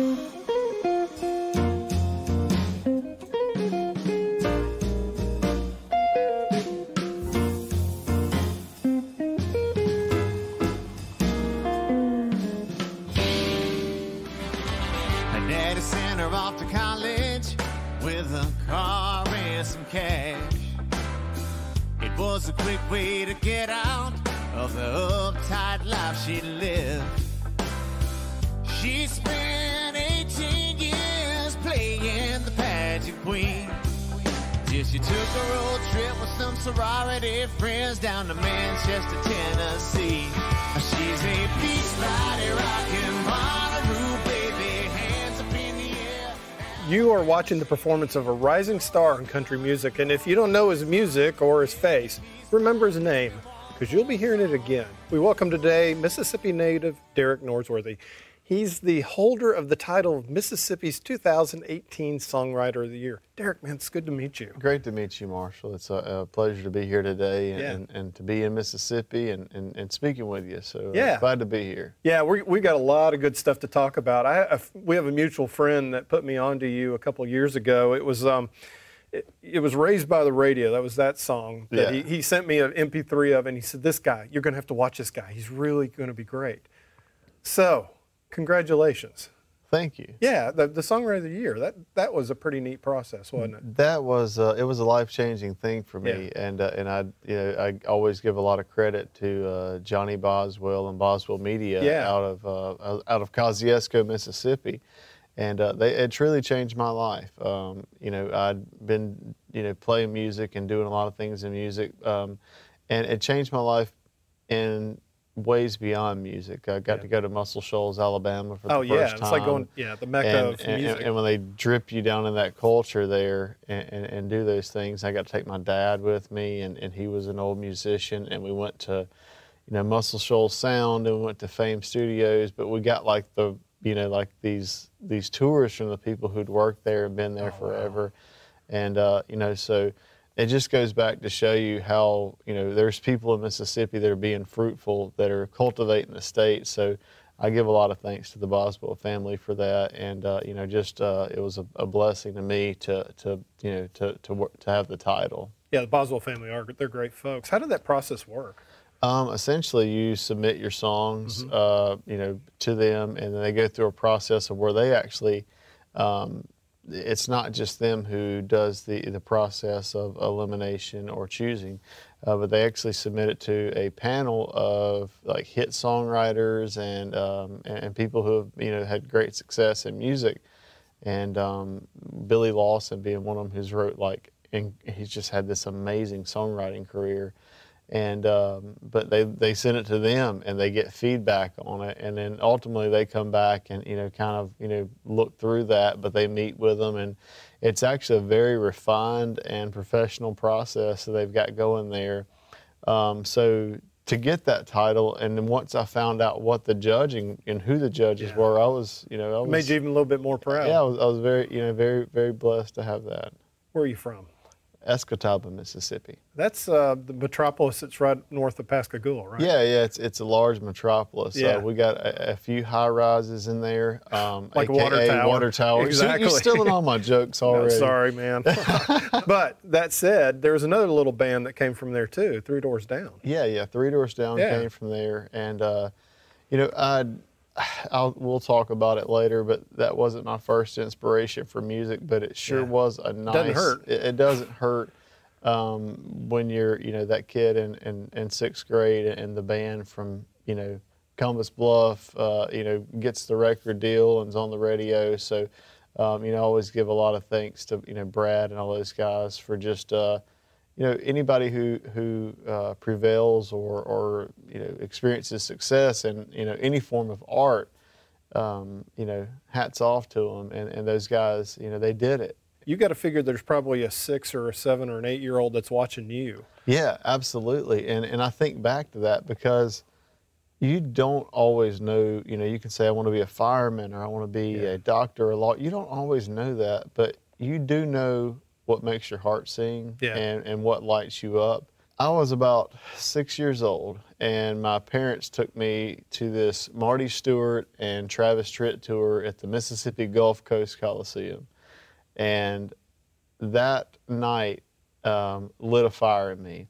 Mm-hmm. Sorority friends down to Manchester, Tennessee. She's a body rockin' Bonnaroo, baby, hands up in the air. You are watching the performance of a rising star in country music, and if you don't know his music or his face, remember his name, because you'll be hearing it again. We welcome today Mississippi native Derek Norsworthy. He's the holder of the title of Mississippi's 2018 Songwriter of the Year. Derek, man, it's good to meet you. Great to meet you, Marshall. It's a, a pleasure to be here today and, Yeah. and, and to be in Mississippi and, and, and speaking with you. So uh, Yeah. glad to be here. Yeah, we we got a lot of good stuff to talk about. I, I we have a mutual friend that put me onto you a couple years ago. It was um, it, it was raised by the radio. That was that song that Yeah. he, he sent me an MP3 of, and he said, "This guy, you're going to have to watch this guy. He's really going to be great." So, congratulations. Thank you. Yeah, the, the songwriter of the year. That that was a pretty neat process, wasn't it? That was uh, it was a life changing thing for me, Yeah. and uh, and I you know I always give a lot of credit to uh, Johnny Boswell and Boswell Media Yeah. out of uh, out of Kosciusko, Mississippi, and uh, they it truly changed my life. Um, you know I'd been you know playing music and doing a lot of things in music, um, and it changed my life in ways beyond music. I got Yeah. to go to Muscle Shoals, Alabama for the Oh first yeah, time it's like going yeah the mecca and, of and, music. and when they drip you down in that culture there and, do those things, I got to take my dad with me, and, and he was an old musician, and we went to, you know, Muscle Shoals Sound, and we went to Fame Studios, but we got like the, you know, like these these tours from the people who'd worked there and been there Oh, wow. forever, and uh, you know, so it just goes back to show you how you know there's people in Mississippi that are being fruitful that are cultivating the state. So I give a lot of thanks to the Boswell family for that, and uh, you know just uh, it was a, a blessing to me to to you know to to work, to have the title. yeah, the Boswell family are they're great folks. How did that process work? Um, essentially, you submit your songs, Mm-hmm. uh, you know, to them, and then they go through a process of where they actually. Um, it's not just them who does the the process of elimination or choosing, uh, but they actually submit it to a panel of like hit songwriters and um, and people who have you know had great success in music, and um, Billy Lawson being one of them who's wrote like and he's just had this amazing songwriting career and um, but they they send it to them and they get feedback on it and then ultimately they come back and you know kind of you know look through that but they meet with them and it's actually a very refined and professional process that they've got going there um, so to get that title and then once I found out what the judging and who the judges Yeah. were I was you know I was made you even a little bit more proud. yeah I was, I was very you know very very blessed to have that Where are you from? Escatawpa Mississippi That's uh, the metropolis that's right north of Pascagoula, right? Yeah, yeah, it's it's a large metropolis. Yeah. Uh, we got a, a few high rises in there, um, Like a AKA water tower. Water tower. Exactly. You're stealing all my jokes No, already. sorry, man. but that said, there was another little band that came from there too, Three Doors Down. Yeah, yeah. Three Doors Down Yeah. came from there, and uh, you know, I, I'll we'll talk about it later. But that wasn't my first inspiration for music, but it sure Yeah. was a nice. Doesn't hurt. It, it doesn't hurt um, when you're you know that kid in, in, in sixth grade and the band from you know Compass Bluff, uh, you know, gets the record deal and's on the radio. So. Um, you know, I always give a lot of thanks to you know Brad and all those guys for just uh, you know anybody who who uh, prevails or or you know experiences success in you know any form of art um, you know hats off to them and, and those guys you know they did it You got to figure there's probably a six or a seven or an eight year old that's watching you. yeah absolutely and and I think back to that because you don't always know you know you can say I want to be a fireman or I want to be Yeah. a doctor or a law you don't always know that but you do know what makes your heart sing Yeah. and and what lights you up I was about six years old, and my parents took me to this Marty Stuart and Travis Tritt tour at the Mississippi Gulf Coast Coliseum. And that night um, lit a fire in me.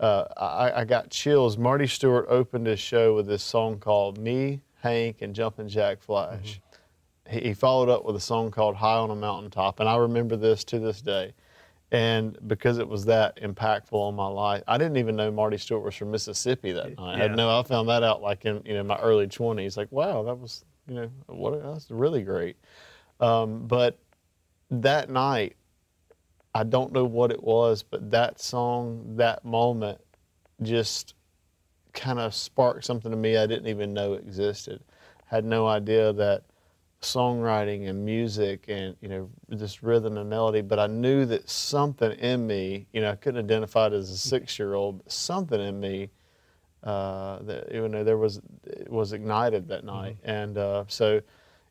Uh, I, I got chills. Marty Stuart opened his show with this song called Me, Hank, and Jumpin' Jack Flash. He, he followed up with a song called High on a Mountaintop, and I remember this to this day. And because it was that impactful on my life, I didn't even know Marty Stuart was from Mississippi that night. I Yeah. had no, I found that out like in you know my early twenties. Like, wow, that was you know what that's really great. Um, but that night, I don't know what it was, but that song, that moment, just kind of sparked something to me I didn't even know existed. Had no idea that songwriting and music and you know this rhythm and melody, but I knew that something in me, you know, I couldn't identify it as a six-year-old, but something in me uh, that you know there was it was ignited that night, and uh, so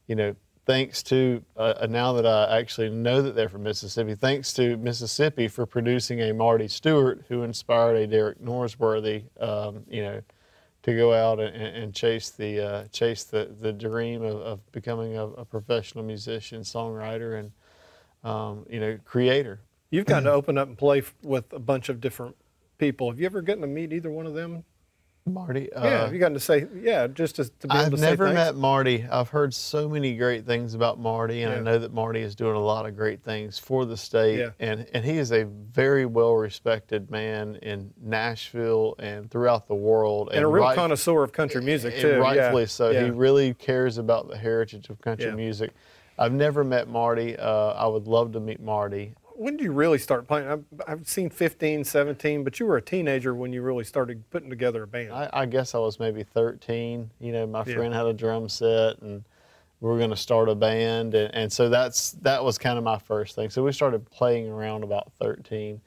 you know thanks to uh, uh, now that I actually know that they're from Mississippi, thanks to Mississippi for producing a Marty Stuart who inspired a Derek Norsworthy, um, you know, to go out and, and chase the uh, chase the, the dream of, of becoming a, a professional musician, songwriter, and um, you know, creator. You've gotten to open up and play with a bunch of different people. Have you ever gotten to meet either one of them? Marty, yeah, uh, have you gotten to say, yeah, just to, to be able I've to never met Marty. I've heard so many great things about Marty, and I know that Marty is doing a lot of great things for the state. Yeah. And and he is a very well respected man in Nashville and throughout the world. and a real right- connoisseur of country music and too. rightfully yeah. so. Yeah. He really cares about the heritage of country Yeah. music. I've never met Marty. Uh, I would love to meet Marty. When did you really start playing? I've, I've seen 15, 17, but you were a teenager when you really started putting together a band. I, I guess I was maybe 13. You know, my Yeah. friend had a drum set, and we were going to start a band, and, and so that's that was kind of my first thing. So we started playing around about 13.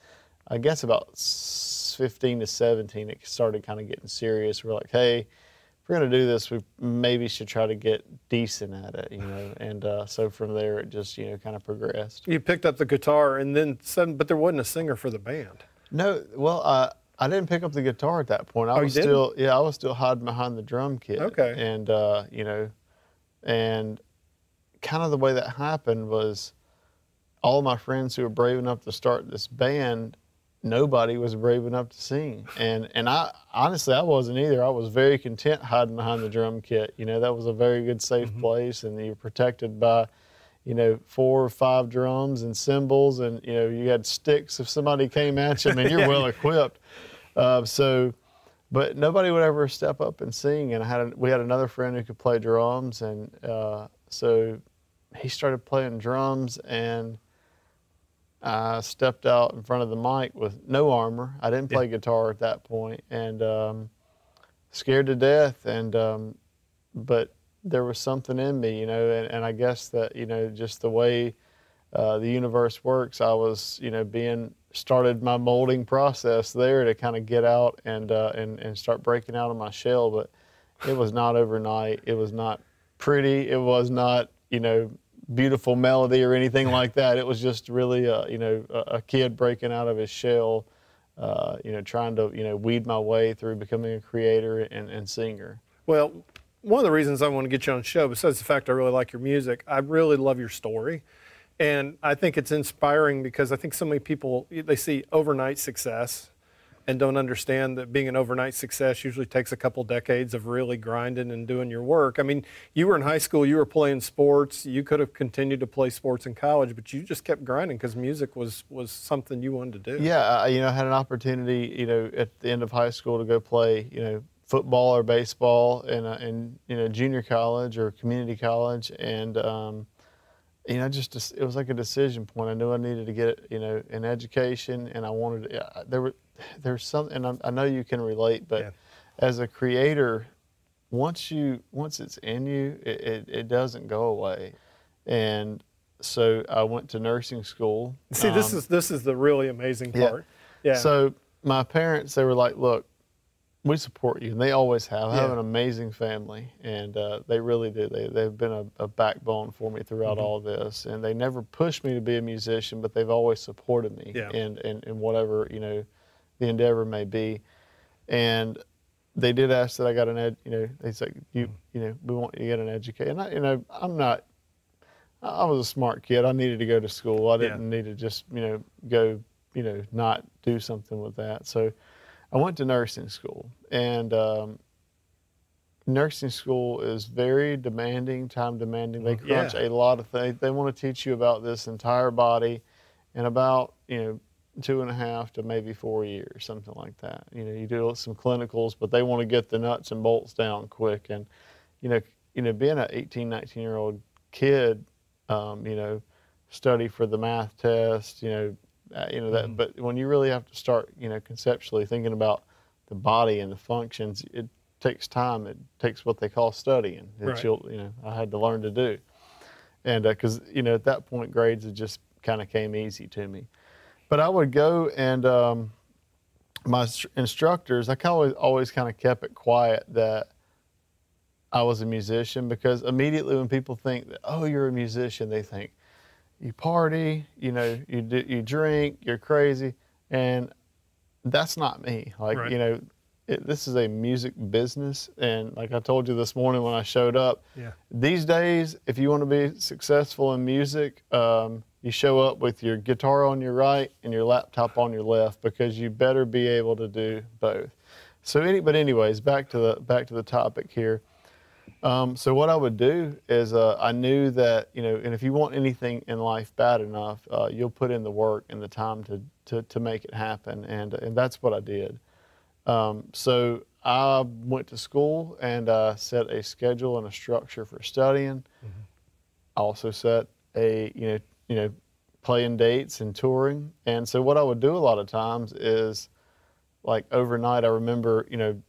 I guess about 15 to 17, it started kind of getting serious. We're like, hey, we're going to do this, we maybe should try to get decent at it, you know. And uh, so from there, it just you know kind of progressed. you picked up the guitar and then sudden, but there wasn't a singer for the band. No, well, uh, I didn't pick up the guitar at that point. I Oh, was still, yeah, I was still hiding behind the drum kit. Okay. And uh, you know, and kind of the way that happened was all my friends who were brave enough to start this band, nobody was brave enough to sing. And and I honestly I wasn't either. I was very content hiding behind the drum kit. You know, that was a very good safe Mm-hmm. place and you're protected by you know, four or five drums and cymbals, and you know, you had sticks if somebody came at you. I mean, you're well equipped. Uh, so, but nobody would ever step up and sing. And I had a, we had another friend who could play drums, and uh, so he started playing drums, and I stepped out in front of the mic with no armor. I didn't play guitar at that point, and um, scared to death. And um, but there was something in me, you know, and, and I guess that you know just the way uh, the universe works, I was you know being started my molding process there to kind of get out and uh, and and start breaking out of my shell, but it was not overnight. It was not pretty. It was not you know beautiful melody or anything like that. It was just really uh, you know a, a kid breaking out of his shell. Uh, you know, trying to you know weed my way through becoming a creator and, and singer. Well, one of the reasons I want to get you on the show, besides the fact I really like your music, I really love your story. And I think it's inspiring because I think so many people, they see overnight success and don't understand that being an overnight success usually takes a couple decades of really grinding and doing your work. I mean, you were in high school, you were playing sports, you could have continued to play sports in college, but you just kept grinding because music was, was something you wanted to do. Yeah, I, you know, I had an opportunity, you know, at the end of high school to go play, you know, football or baseball in, a, in you know junior college or community college, and um, you know, just it was like a decision point. I knew I needed to get you know an education, and I wanted to, there were there's something, and I, I know you can relate, but Yeah. as a creator, once you once it's in you, it, it, it doesn't go away, and so I went to nursing school. See, this Um, is this is the really amazing part. Yeah. so my parents, they were like, "Look, we support you," and they always have. I have an amazing family, and uh, they really do. They they've been a, a backbone for me throughout Mm-hmm. all this, and they never pushed me to be a musician, but they've always supported me Yeah. in, in in whatever you know the endeavor may be. And they did ask that I got an ed, you know, they said, you, you know, we want you to get an education. And I, you know, I'm not, I was a smart kid. I needed to go to school. I didn't Yeah. need to just, you know, go, you know, not do something with that. So I went to nursing school and, um, nursing school is very demanding, time demanding. They Mhm. Yeah. crunch a lot of things. They want to teach you about this entire body and about, you know, two and a half to maybe four years, something like that. You know, you do some clinicals, but they want to get the nuts and bolts down quick. And, you know, you know, being an 18, 19 year old kid, um, you know, study for the math test, you know, uh, you know that. Mhm. But when you really have to start, you know, conceptually thinking about the body and the functions, it takes time. It takes what they call studying that Right. you'll, you know, I had to learn to do. And because you know at that point grades had just kind of came easy to me, but I would go and um, my instructors, I kind of always, always kind of kept it quiet that I was a musician because immediately when people think that oh you're a musician, they think you party, you know, you do, you drink, you're crazy, and that's not me. Like Right. you know, it, this is a music business, and like I told you this morning when I showed up, Yeah. these days, if you want to be successful in music, um, you show up with your guitar on your right and your laptop on your left because you better be able to do both. So, any, but anyways, back to the back to the topic here. Um, so what I would do is uh, I knew that you know, and if you want anything in life bad enough, uh, you'll put in the work and the time to to, to make it happen, and and that's what I did. Um, so I went to school and uh, set a schedule and a structure for studying. I also set a you know you know playing dates and touring. And so what I would do a lot of times is like overnight. I remember you know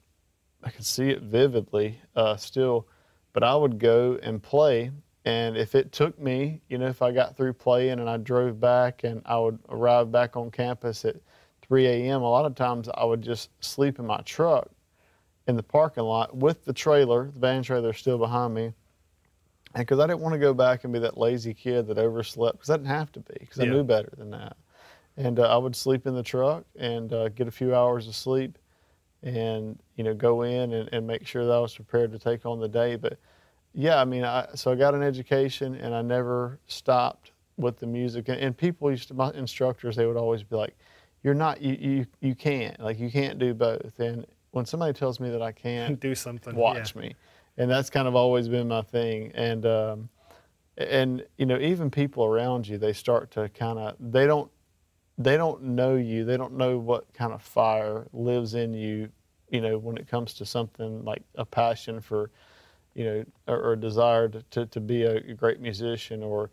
I could see it vividly uh, still, but I would go and play. And if it took me, you know, if I got through playing and I drove back and I would arrive back on campus at 3 a.m., a lot of times I would just sleep in my truck in the parking lot with the trailer, the van trailer still behind me. And because I didn't want to go back and be that lazy kid that overslept, because I didn't have to be, because I knew better than that. And uh, I would sleep in the truck and uh, get a few hours of sleep and, you know, go in and, and make sure that I was prepared to take on the day. But yeah, I mean, I, so I got an education and I never stopped with the music. And, and people used to, my instructors, they would always be like, you're not, you, you, you can't, like, you can't do both. And when somebody tells me that I can't, Do something. watch me and that's kind of always been my thing and um, and you know even people around you they start to kind of they don't they don't know you they don't know what kind of fire lives in you you know when it comes to something like a passion for you know or, or a desire to, to, to be a great musician or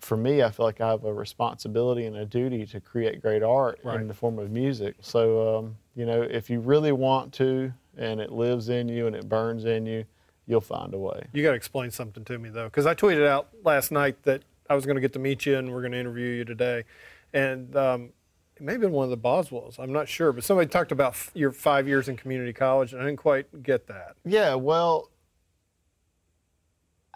for me i feel like i have a responsibility and a duty to create great art Right. in the form of music so um, you know if you really want to and it lives in you and it burns in you you'll find a way You got to explain something to me though, because I tweeted out last night that I was going to get to meet you and we're going to interview you today, and um, it may have been one of the Boswells. I'm not sure, but somebody talked about f- your five years in community college, and I didn't quite get that. Yeah, well,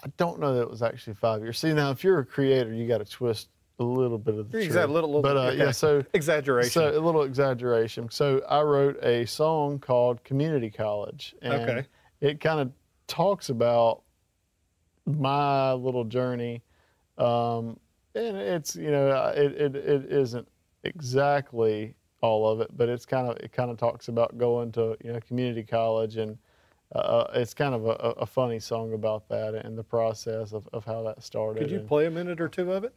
I don't know that it was actually five years. See, now if you're a creator, you got to twist a little bit of the truth. exa- little- little- but uh, yeah, so Exaggeration. so a little exaggeration. So I wrote a song called "Community College," and Okay. it kind of talks about my little journey, um, and it's you know it, it it isn't exactly all of it, but it's kind of it kind of talks about going to you know community college and. Uh, it's kind of a, a funny song about that and the process of, of how that started. Could you and- play a minute or two of it?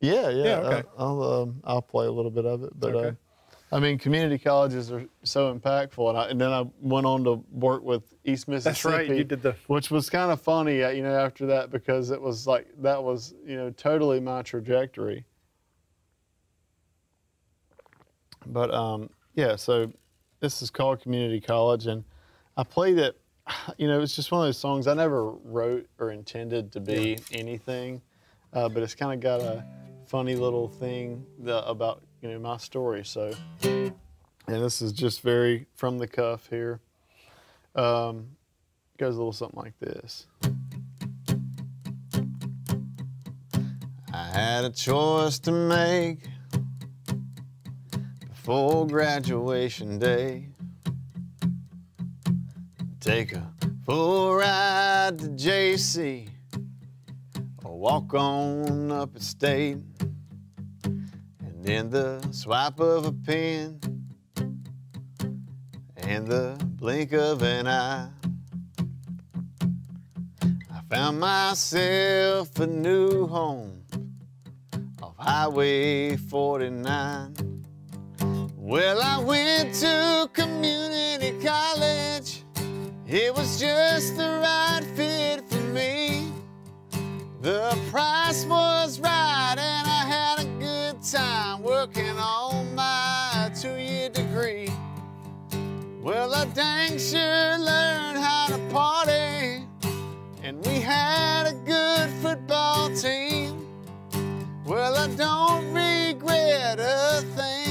yeah, yeah. Yeah, okay. I- I'll um, I'll play a little bit of it, but Okay. uh, I mean, community colleges are so impactful, and, I, and then I went on to work with East Mississippi. That's right. You did the. which was kind of funny, uh, you know, after that because it was like that was you know totally my trajectory. But um, yeah, so this is called Community College, and I played it. You know, it's just one of those songs I never wrote or intended to be anything, uh, but it's kind of got a funny little thing that, about you know my story. So, and this is just very from the cuff here. Um, goes a little something like this. I had a choice to make before graduation day. Take a full ride to JC or walk on up at State. And in the swipe of a pen and the blink of an eye, I found myself a new home off Highway 49. Well, I went to community college. It was just the right fit for me. The price was right, and I had a good time working on my two year degree. Well, I dang sure learned how to party, and we had a good football team. Well, I don't regret a thing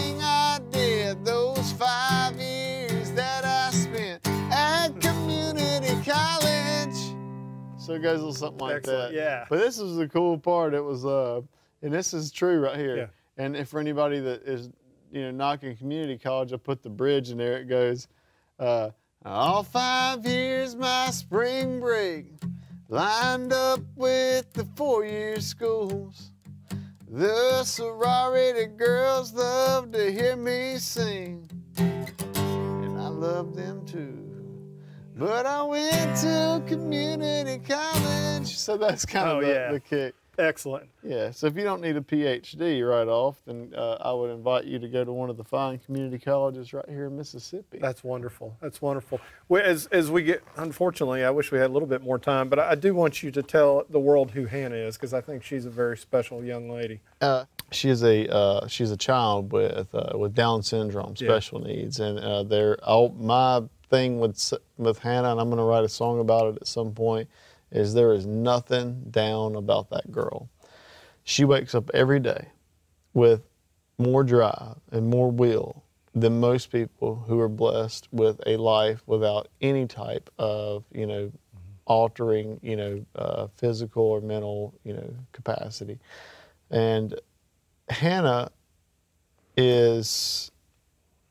So it goes a little something like Excellent, that. yeah. But this is the cool part. It was, uh, and this is true right here. Yeah. And if for anybody that is, you know, knocking community college, I put the bridge in there. It goes, uh, all five years my spring break lined up with the four-year schools. The sorority girls love to hear me sing, and I love them too. But I went to community college, so that's kind of Oh, the, yeah. the kick. Excellent. Yeah, so if you don't need a PhD right off, then uh, I would invite you to go to one of the fine community colleges right here in Mississippi. That's wonderful. That's wonderful. Well, as, as we get, unfortunately, I wish we had a little bit more time, but I do want you to tell the world who Hannah is because I think she's a very special young lady. Uh, she is a uh, she's a child with uh, with Down syndrome, Yeah. special needs, and uh, they're all my thing with with Hannah, and I'm going to write a song about it at some point. Is there is nothing down about that girl. She wakes up every day with more drive and more will than most people who are blessed with a life without any type of you know altering you know uh, physical or mental you know capacity and hannah is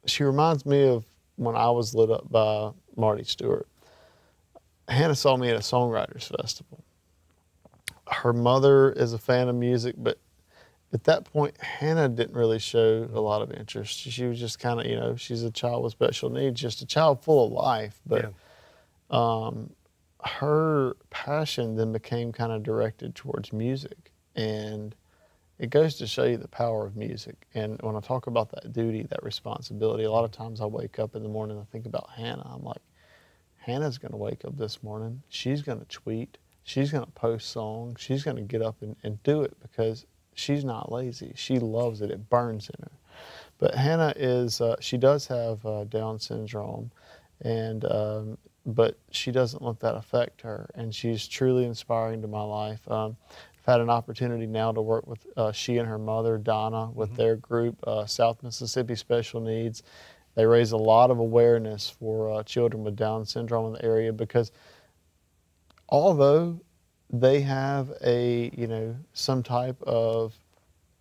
she reminds me of when i was lit up by marty stuart hannah saw me at a songwriters festival her mother is a fan of music but at that point, Hannah didn't really show a lot of interest. She was just kind of, you know, she's a child with special needs, just a child full of life. But um, her passion then became kind of directed towards music. And it goes to show you the power of music. And when I talk about that duty, that responsibility, a lot of times I wake up in the morning and I think about Hannah. I'm like, Hannah's going to wake up this morning. She's going to tweet. She's going to post songs. She's going to get up and, and do it because she's not lazy. She loves it. It burns in her. But Hannah is, uh, she does have uh, Down syndrome, and um, but she doesn't let that affect her, and she's truly inspiring to my life. Um, had an opportunity now to work with uh, she and her mother Donna with their group, uh, South Mississippi Special Needs. They raise a lot of awareness for uh, children with Down syndrome in the area because although they have a you know some type of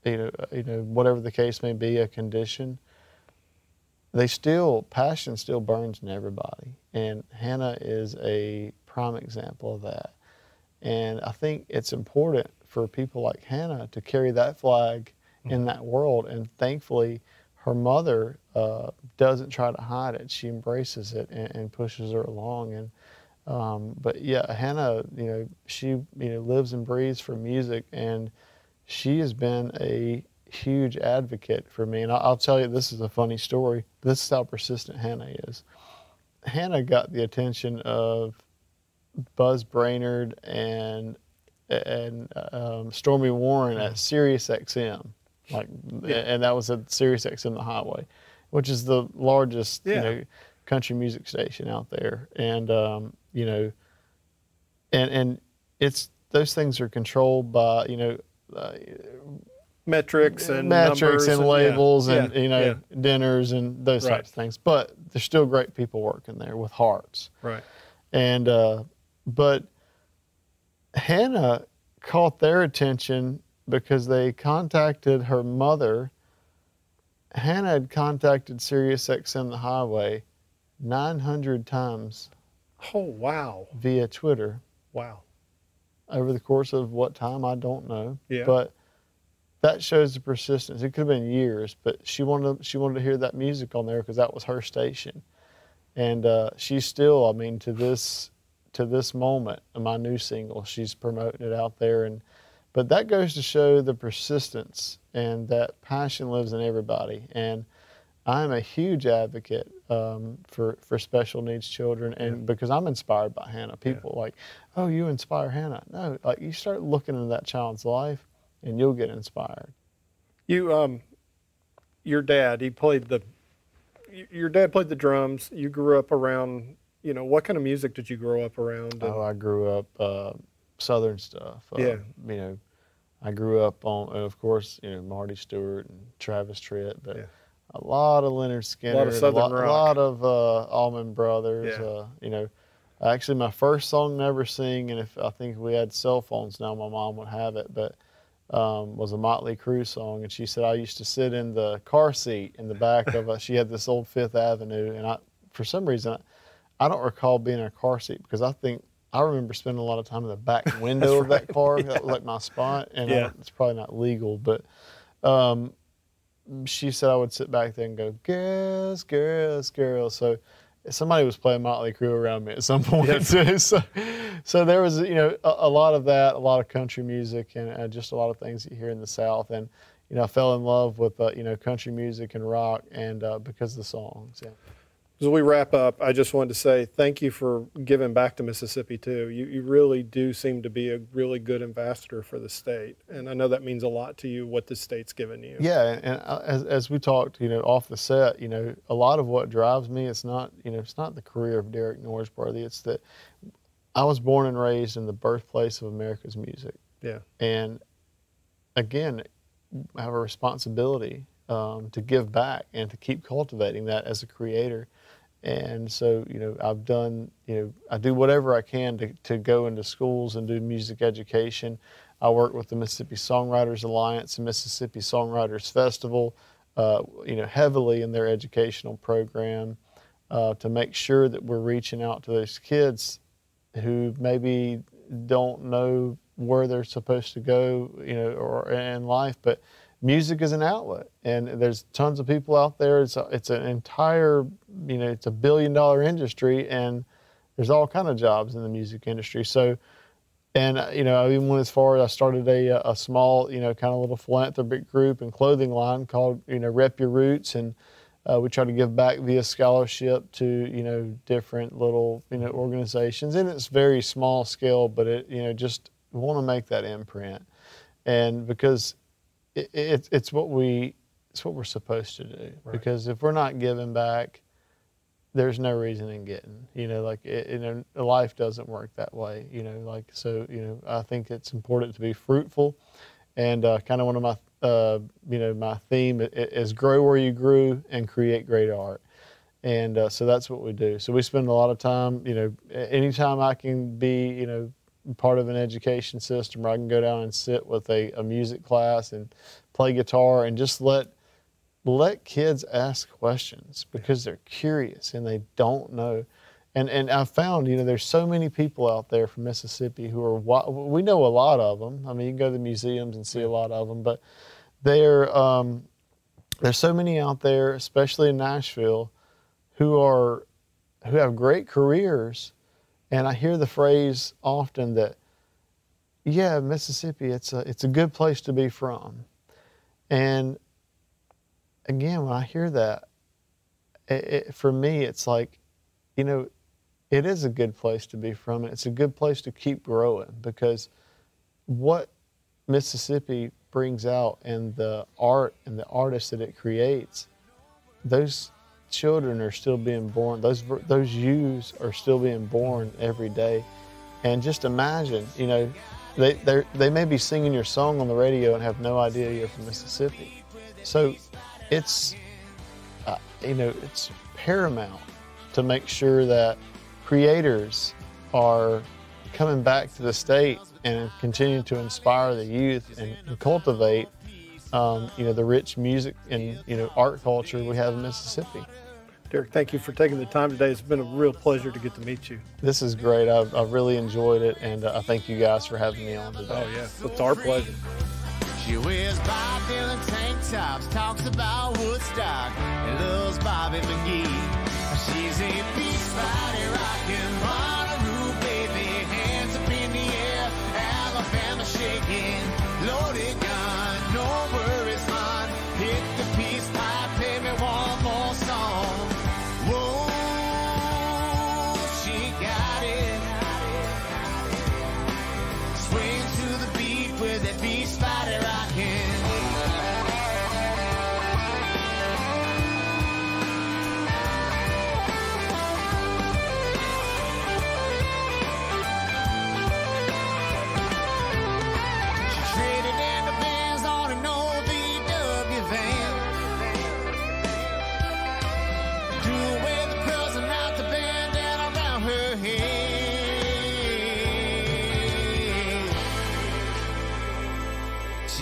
you know you know whatever the case may be a condition they still passion still burns in everybody. And hannah is a prime example of that and i think it's important for people like hannah to carry that flag in that world and thankfully her mother uh, doesn't try to hide it she embraces it and, and pushes her along and um, but yeah, Hannah, you know, she you know lives and breathes for music, and she has been a huge advocate for me. And I'll, I'll tell you, this is a funny story. This is how persistent Hannah is. Hannah got the attention of Buzz Brainard and and um, Stormy Warren at Sirius XM, like, and that was at Sirius XM the Highway, which is the largest Yeah. you know country music station out there, and um, you know, and and it's those things are controlled by you know uh, Metrics and metrics and yeah, labels and yeah, you know yeah, dinners and those Right. types of things. But there's still great people working there with hearts. right. And uh, but Hannah caught their attention because they contacted her mother Hannah had contacted Sirius XM the highway 900 times Oh, wow. via Twitter Wow. over the course of what time I don't know. Yeah. But that shows the persistence. It could have been years, but she wanted she wanted to hear that music on there because that was her station, and uh, she's still. I mean, to this to this moment, my new single, she's promoting it out there, and but that goes to show the persistence and that passion lives in everybody. And I'm a huge advocate um, for for special needs children, and because I'm inspired by Hannah. People like, oh, you inspire Hannah. No, like you start looking into that child's life, and you'll get inspired. You, um, your dad, he played the, your dad played the drums. You grew up around, you know, what kind of music did you grow up around? Oh, I grew up uh, Southern stuff. Uh, Yeah. You know, I grew up on, and of course, you know, Marty Stuart and Travis Tritt, but Yeah. a lot of Lynyrd Skynyrd, Southern a lot, rock. a lot of uh, Allman Brothers. Yeah. Uh, you know, actually, my first song ever sing, and if I think if we had cell phones now, my mom would have it, but um, was a Motley Crue song, and she said I used to sit in the car seat in the back of a. She had this old Fifth Avenue, and I, for some reason, I, I don't recall being in a car seat because I think I remember spending a lot of time in the back window of that car. That like my spot, and Yeah. it's probably not legal, but. Um, she said I would sit back there and go, girls, girls, girls. So somebody was playing Motley Crue around me at some point too. So, so there was, you know, a, a lot of that, a lot of country music, and uh, just a lot of things you hear in the South. And you know, I fell in love with uh, you know country music and rock, and uh, because of the songs. Yeah. As we wrap up, I just wanted to say thank you for giving back to Mississippi too. You, you really do seem to be a really good ambassador for the state, and I know that means a lot to you what the state's given you. Yeah, and, uh, as, as we talked, you know, off the set, you know, a lot of what drives me, it's not, you know, it's not the career of Derek Norsworthy. It's that I was born and raised in the birthplace of America's music, Yeah. and again, I have a responsibility um, to give back and to keep cultivating that as a creator. And so, you know, I've done, you know, I do whatever I can to, to go into schools and do music education. I work with the Mississippi Songwriters Alliance and Mississippi Songwriters Festival, uh, you know, heavily in their educational program uh, to make sure that we're reaching out to those kids who maybe don't know where they're supposed to go, you know, or in life, but music is an outlet, and there's tons of people out there. It's a, it's an entire, you know, it's a billion dollar industry, and there's all kind of jobs in the music industry. So, and you know, I even went as far as I started a a small, you know, kind of little philanthropic group and clothing line called, you know, Rep Your Roots, and uh, we try to give back via scholarship to you know different little you know organizations, and it's very small scale, but it you know just want to make that imprint, and because it, it, it's what we it's what we're supposed to do. Because if we're not giving back, there's no reason in getting. You know, like it, you know, life doesn't work that way. You know, like so. You know, I think it's important to be fruitful, and uh, kind of one of my uh, you know my theme is grow where you grew and create great art. And uh, so that's what we do. So we spend a lot of time, you know, anytime I can be, you know, part of an education system where I can go down and sit with a, a music class and play guitar and just let let kids ask questions because they're curious and they don't know. And and I've found, you know, there's so many people out there from Mississippi who are we know a lot of them. I mean, you can go to the museums and see a lot of them, but they're um, there's so many out there, especially in Nashville, who are who have great careers, and I hear the phrase often that, yeah, Mississippi, it's a it's a good place to be from, and again, when I hear that, it, it, for me, it's like, you know, it is a good place to be from, it's a good place to keep growing because what Mississippi brings out and the art and the artists that it creates, those children are still being born. Those those youths are still being born every day, and just imagine, you know, they they they may be singing your song on the radio and have no idea you're from Mississippi. So, it's uh, you know it's paramount to make sure that creators are coming back to the state and continue to inspire the youth and, and cultivate um, you know, the rich music and, you know, art culture we have in Mississippi. Derek, thank you for taking the time today. It's been a real pleasure to get to meet you. This is great. I've, I've really enjoyed it, and uh, I thank you guys for having me on today. Oh, yeah. It's our pleasure. She wears Bob Dylan tank tops, talks about Woodstock, and loves Bobby McGee.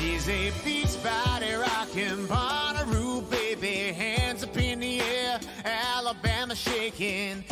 She's a beach body rockin' Bonnaroo, baby. Hands up in the air, Alabama shaking.